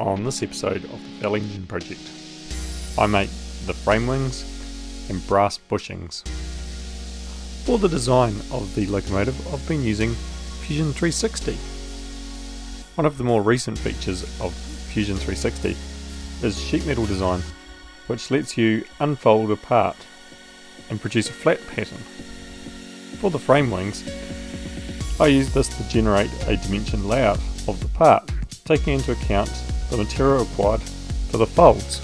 on this episode of the Fell Engine Project. I make the frame wings and brass bushings. For the design of the locomotive I've been using Fusion 360. One of the more recent features of Fusion 360 is sheet metal design which lets you unfold a part and produce a flat pattern. For the frame wings, I use this to generate a dimension layout of the part, taking into account the material required for the folds.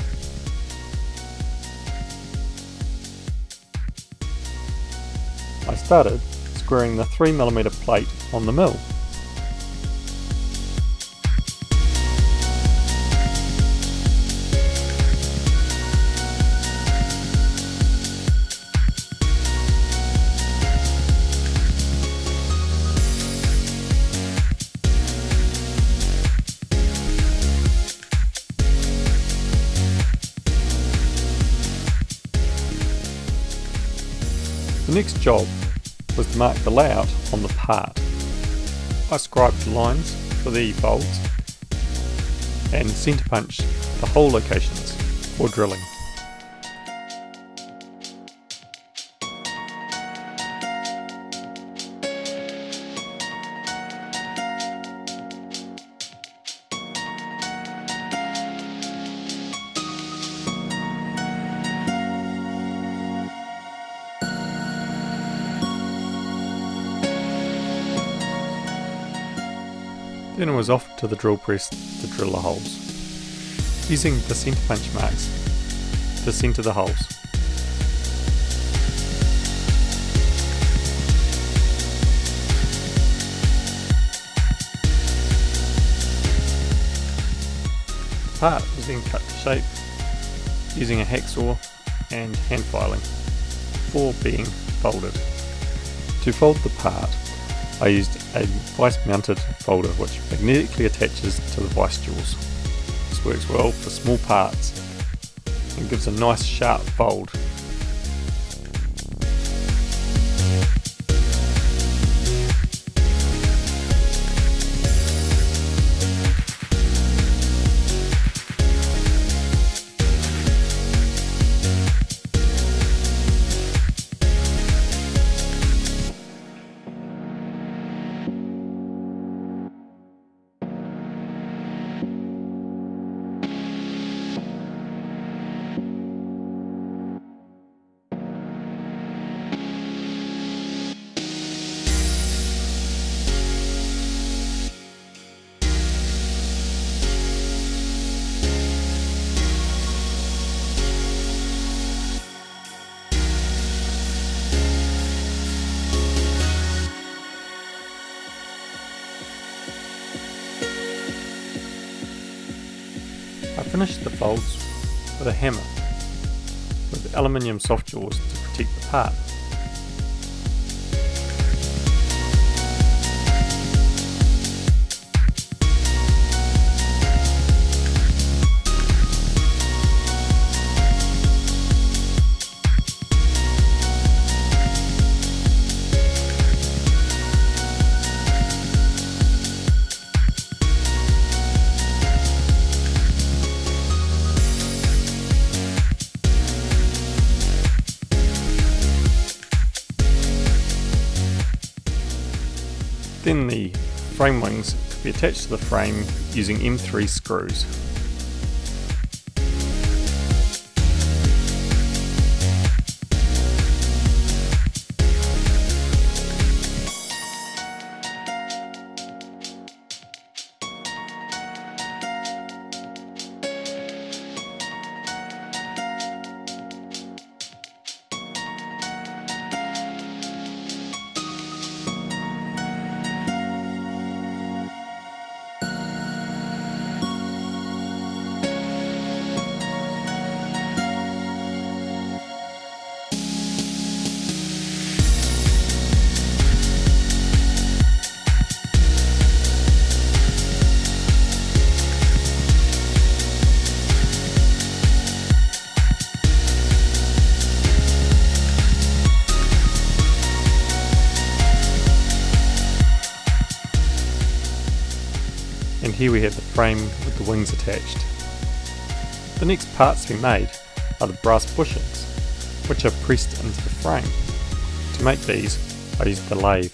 I started squaring the 3mm plate on the mill The next job was to mark the layout on the part. I scribed lines for the folds and centre punched the hole locations for drilling. Then it was off to the drill press to drill the holes, using the centre punch marks to centre the holes. The part was then cut to shape using a hacksaw and hand filing before being folded. To fold the part, I used a vice mounted folder which magnetically attaches to the vice jaws. This works well for small parts and gives a nice sharp fold I finished the folds with a hammer with aluminium soft jaws to protect the part. Then the frame wings could be attached to the frame using M3 screws. Here we have the frame with the wings attached. The next parts we made are the brass bushings, which are pressed into the frame. To make these, I used the lathe,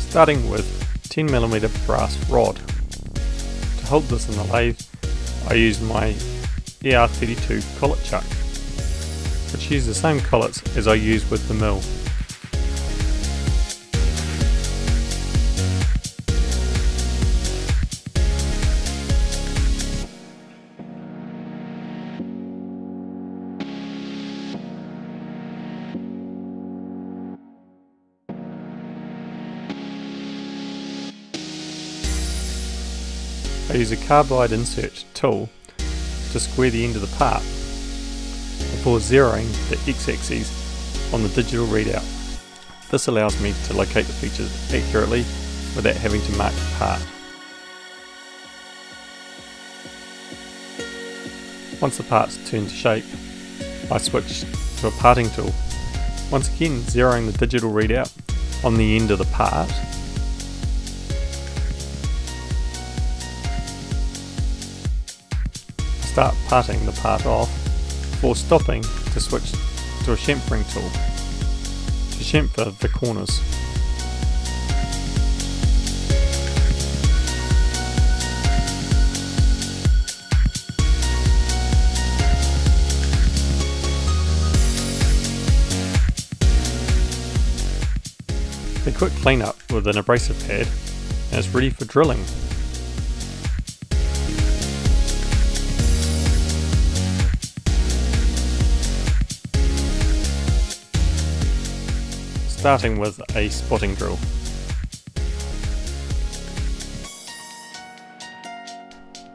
starting with 10mm brass rod. To hold this in the lathe, I used my ER32 collet chuck, which uses the same collets as I use with the mill. I use a carbide insert tool to square the end of the part before zeroing the x-axis on the digital readout. This allows me to locate the features accurately without having to mark the part. Once the part's turned to shape, I switch to a parting tool. Once again zeroing the digital readout on the end of the part start parting the part off before stopping to switch to a chamfering tool to chamfer the corners. A quick cleanup with an abrasive pad and it's ready for drilling starting with a spotting drill.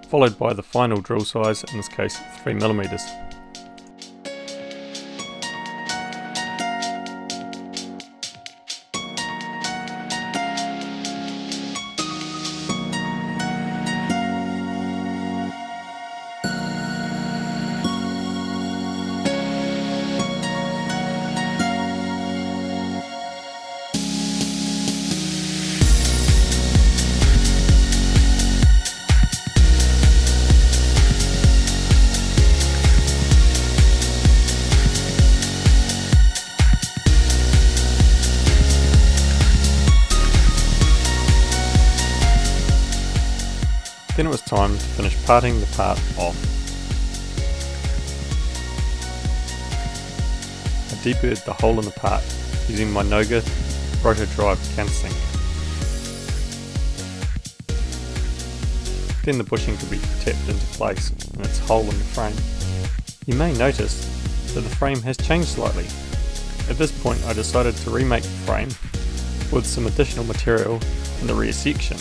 Followed by the final drill size, in this case 3mm. Then it was time to finish parting the part off. I deburred the hole in the part using my Noga Rotodrive countersink. Then the bushing could be tapped into place in its hole in the frame. You may notice that the frame has changed slightly. At this point I decided to remake the frame with some additional material in the rear section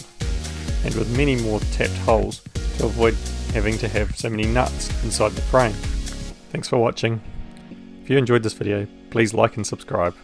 and with many more tapped holes to avoid having to have so many nuts inside the frame. Thanks for watching. If you enjoyed this video, please like and subscribe.